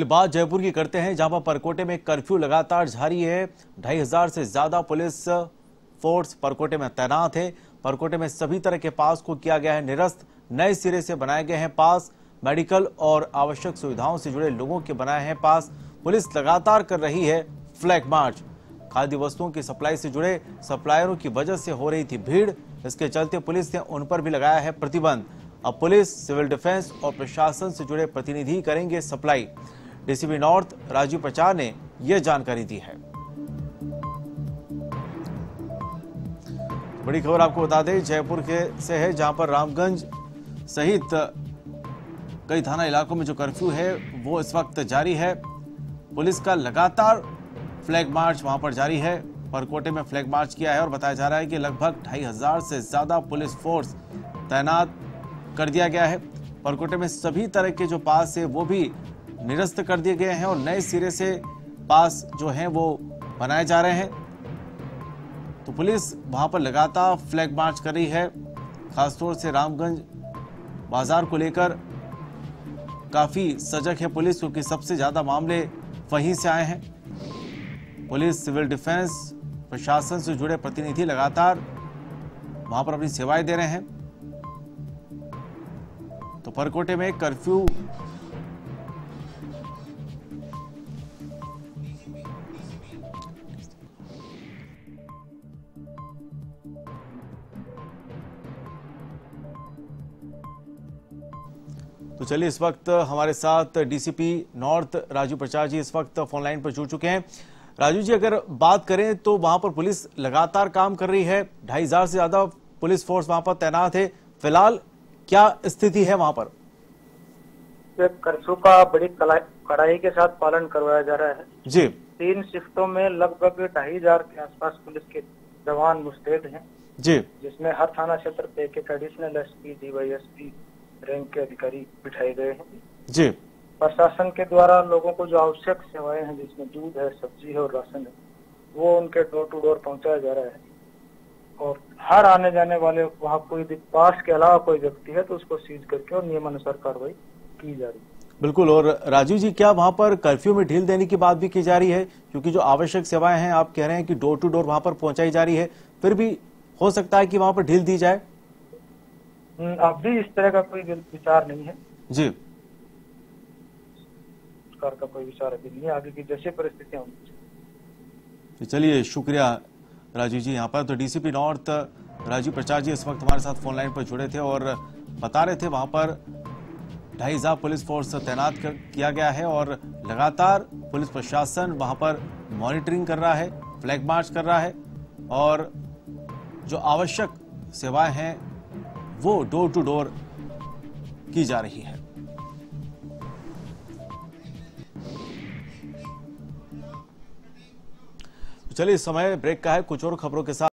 बात जयपुर की करते हैं, जहाँ पर परकोटे में कर्फ्यू लगातार जारी है। ढाई हज़ार से ज़्यादा पुलिस फोर्स परकोटे में तैनात है। परकोटे में सभी तरह के पास को किया गया है निरस्त। नए सिरे से बनाए गए हैं पास। मेडिकल और आवश्यक सुविधाओं से जुड़े लोगों के बनाए हैं पास। पुलिस लगातार कर रही है फ्लैग मार्च। खाद्य वस्तुओं की सप्लाई से जुड़े सप्लायरों की वजह से हो रही थी भीड़। इसके चलते पुलिस ने उन पर भी लगाया है प्रतिबंध। अब पुलिस, सिविल डिफेंस और प्रशासन से जुड़े प्रतिनिधि करेंगे सप्लाई। डीसीपी नॉर्थ राजीव प्रचार ने यह जानकारी दी है। बड़ी खबर आपको बता दें, जयपुर के से है, जहाँ पर रामगंज सहित कई थाना इलाकों में जो कर्फ्यू है, वो इस वक्त जारी है। पुलिस का लगातार फ्लैग मार्च वहाँ पर जारी है। परकोटे में फ्लैग मार्च किया है और बताया जा रहा है कि लगभग ढाई हज़ार से ज़्यादा पुलिस फोर्स तैनात कर दिया गया है। परकोटे में सभी तरह के जो पास है, वो भी निरस्त कर दिए गए हैं और नए सिरे से पास जो हैं वो बनाए जा रहे हैं। तो पुलिस वहाँ पर लगातार फ्लैग मार्च कर रही है, खासतौर से रामगंज बाज़ार को लेकर। काफ़ी सजग है पुलिस, क्योंकि सबसे ज़्यादा मामले वहीं से आए हैं। पुलिस, सिविल डिफेंस, प्रशासन से जुड़े प्रतिनिधि लगातार वहाँ पर अपनी सेवाएँ दे रहे हैं। तो परकोटे में कर्फ्यू तो चलिए इस वक्त हमारे साथ डीसीपी नॉर्थ राजू प्रचार जी इस वक्त फ़ोन लाइन पर जुड़ चुके हैं। राजू जी अगर बात करें तो वहाँ पर पुलिस लगातार काम कर रही है। ढाई हज़ार से ज़्यादा पुलिस फोर्स वहाँ पर तैनात है। फ़िलहाल क्या स्थिति है वहाँ पर? कर्फ्यू का बड़ी कड़ाई के साथ पालन करवाया जा रहा है। जी। तीन शिफ्टों में लगभग ढाई हज़ार के आसपास पुलिस के जवान मुस्तैद हैं। जी। जिसमें हर थाना क्षेत्र पे एक एक additional S P DYSP rank के अधिकारी बिठाए गए हैं। जी। प्रशासन के द्वारा लोगों को जो आवश्यक सेवाएँ हैं जिसमें दूध है सब्ज़ी है और राशन है वो उनके डोर टू डोर पहुँचाया जा रहा है। और हर आने जाने वाले वहाँ कोई पास के अलावा कोई व्यक्ति है तो उसको सीज करके और नियमानुसार कार्रवाई की जा रही है। बिल्कुल और राजीव जी क्या वहाँ पर कर्फ्यू में ढील देने की बात भी की जा रही है? क्योंकि जो आवश्यक सेवाएँ हैं आप कह रहे हैं कि डोर टू डोर वहाँ पर पहुंचाई जा रही है फिर भी हो सकता है कि वहाँ पर ढील दी जाए। अभी इस तरह का कोई विचार नहीं है? जी। सरकार का कोई विचार अभी नहीं है आगे की जैसे परिस्थितियाँ होंगी तो चलिए शुक्रिया राजीव जी यहाँ पर। तो डीसीपी नॉर्थ राजीव प्रचार जी इस वक्त हमारे साथ फ़ोन लाइन पर जुड़े थे और बता रहे थे वहाँ पर ढाई हज़ार पुलिस फोर्स तैनात कर, किया गया है और लगातार पुलिस प्रशासन वहाँ पर मॉनिटरिंग कर रहा है फ्लैग मार्च कर रहा है और जो आवश्यक सेवाएँ हैं वो डोर टू डोर की जा रही है। चलिए, समय ब्रेक का है। कुछ और खबरों के साथ